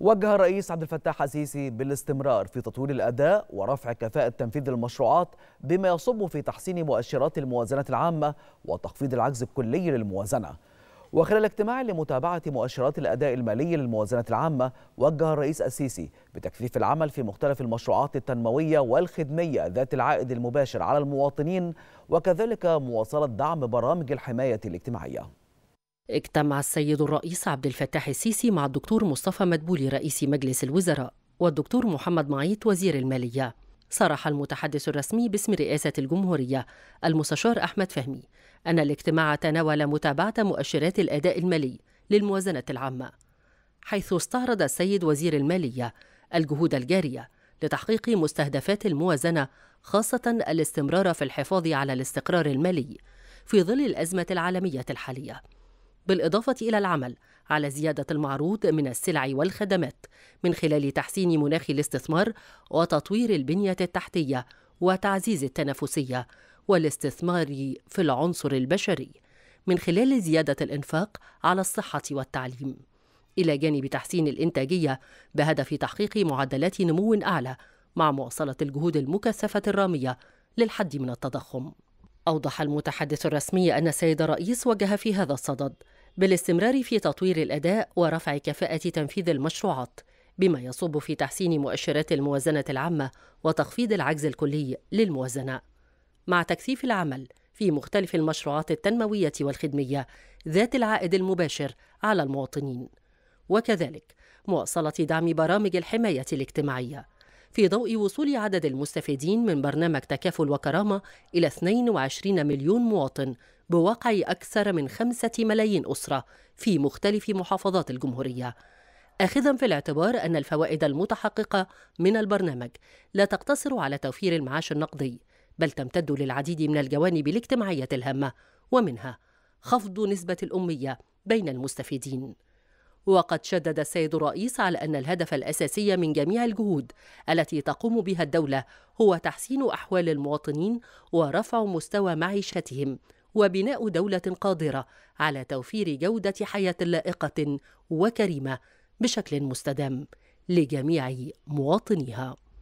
وجه الرئيس عبد الفتاح السيسي بالاستمرار في تطوير الأداء ورفع كفاءة تنفيذ المشروعات بما يصب في تحسين مؤشرات الموازنة العامة وتخفيض العجز الكلي للموازنة. وخلال اجتماع لمتابعة مؤشرات الأداء المالي للموازنة العامة وجه الرئيس السيسي بتكثيف العمل في مختلف المشروعات التنموية والخدمية ذات العائد المباشر على المواطنين وكذلك مواصلة دعم برامج الحماية الاجتماعية. اجتمع السيد الرئيس عبد الفتاح السيسي مع الدكتور مصطفى مدبولي رئيس مجلس الوزراء والدكتور محمد معيط وزير المالية. صرح المتحدث الرسمي باسم رئاسة الجمهورية المستشار أحمد فهمي أن الاجتماع تناول متابعة مؤشرات الأداء المالي للموازنة العامة حيث استعرض السيد وزير المالية الجهود الجارية لتحقيق مستهدفات الموازنة خاصة الاستمرار في الحفاظ على الاستقرار المالي في ظل الأزمة العالمية الحالية. بالإضافة إلى العمل على زيادة المعروض من السلع والخدمات من خلال تحسين مناخ الاستثمار وتطوير البنية التحتية وتعزيز التنافسية والاستثمار في العنصر البشري من خلال زيادة الإنفاق على الصحة والتعليم. إلى جانب تحسين الإنتاجية بهدف تحقيق معدلات نمو أعلى مع مواصلة الجهود المكثفة الرامية للحد من التضخم. أوضح المتحدث الرسمي أن السيد الرئيس وجه في هذا الصدد بالاستمرار في تطوير الأداء ورفع كفاءة تنفيذ المشروعات بما يصب في تحسين مؤشرات الموازنة العامة وتخفيض العجز الكلي للموازنة. مع تكثيف العمل في مختلف المشروعات التنموية والخدمية ذات العائد المباشر على المواطنين. وكذلك مواصلة دعم برامج الحماية الاجتماعية في ضوء وصول عدد المستفيدين من برنامج تكافل وكرامة إلى 22 مليون مواطن بواقع أكثر من خمسة ملايين أسرة في مختلف محافظات الجمهورية. آخذا في الاعتبار أن الفوائد المتحققة من البرنامج لا تقتصر على توفير المعاش النقدي بل تمتد للعديد من الجوانب الاجتماعية الهامة ومنها خفض نسبة الأمية بين المستفيدين. وقد شدد السيد الرئيس على أن الهدف الأساسي من جميع الجهود التي تقوم بها الدولة هو تحسين أحوال المواطنين ورفع مستوى معيشتهم وبناء دولة قادرة على توفير جودة حياة لائقة وكريمة بشكل مستدام لجميع مواطنيها.